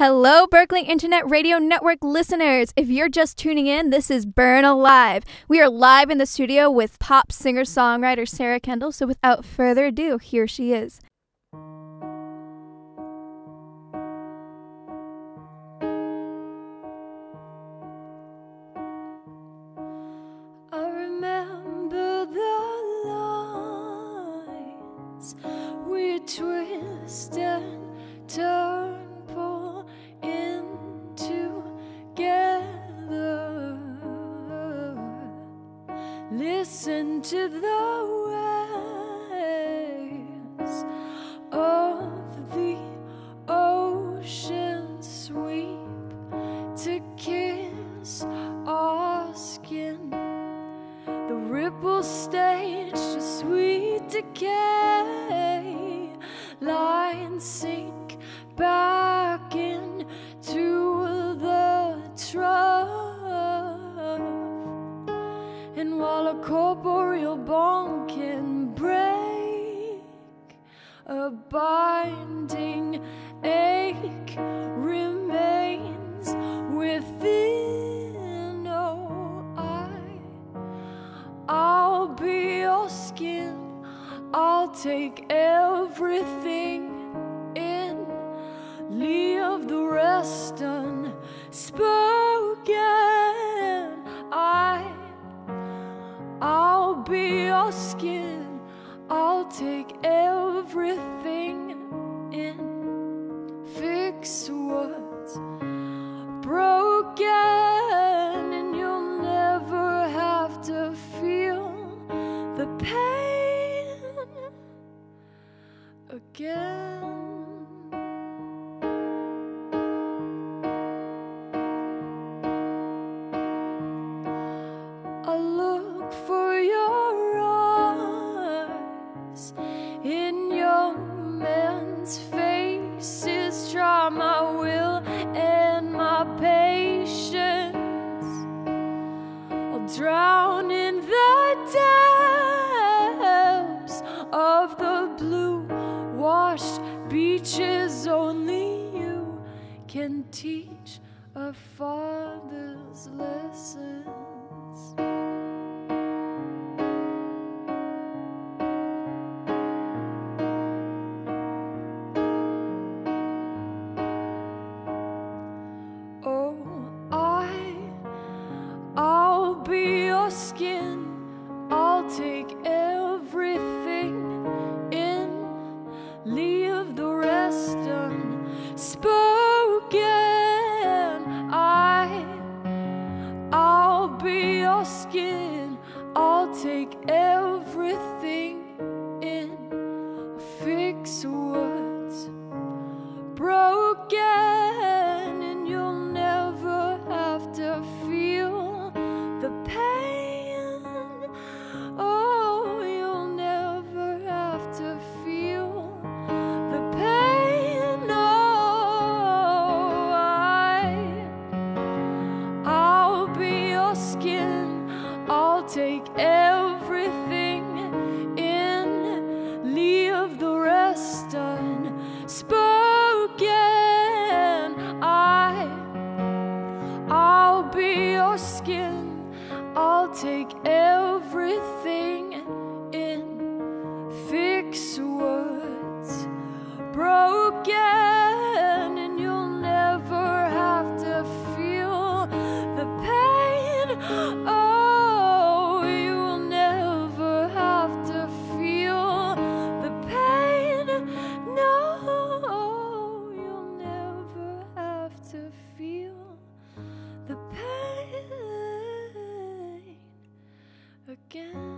Hello, Berklee Internet Radio Network listeners. If you're just tuning in, this is BIRN Alive. We are live in the studio with pop singer songwriter Sara Kendall. So, without further ado, here she is. Twist and turn, Listen to the waves of the ocean sweep to kiss our skin. The ripples stage to sweet decay. Lines sink back a corporeal bond can break, a binding ache remains within. Oh, I I'll be your skin. I'll take everything in. Leave the rest unspoken. I'll be your skin. I'll take everything in. Fix what's broken, and you'll never have to feel the pain again. In young men's faces. Try my will and my patience. I'll drown in the depths of the blue washed beaches. Only you can teach a father's lessons. Skin. I'll take everything in. Fix broken. everything in, leave the rest unspoken. I, I'll be your skin, I'll take again.